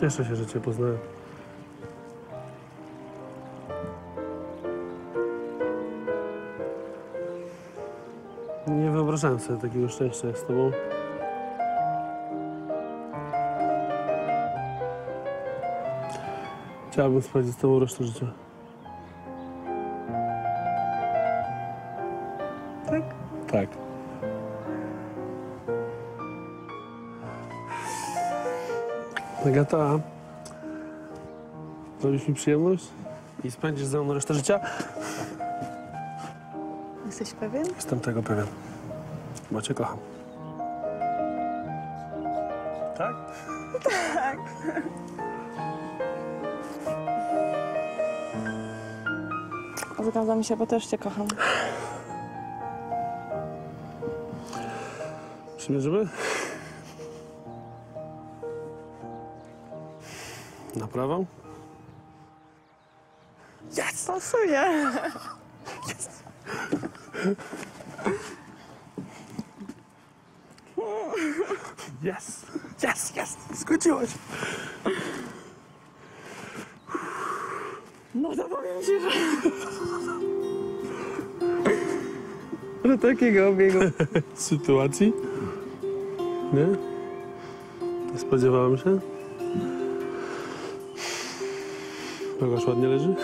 Cieszę się, że cię poznałem. Nie wyobrażałem sobie takiego szczęścia z tobą. Chciałbym spędzić z tobą resztę życia. Tak? Tak. Agata, zrobisz mi przyjemność i spędzisz ze mną resztę życia? Jesteś pewien? Jestem tego pewien, bo cię kocham. Tak? Tak. Zgadza mi się, bo też cię kocham. Przymierzymy? Na prawą? Yes! Pasuje. Yes! Yes, yes! Skończyłaś! No to powiem ci, że... Do takiego obiegu sytuacji? Nie? Nie spodziewałem się. Nogaż ładnie leży?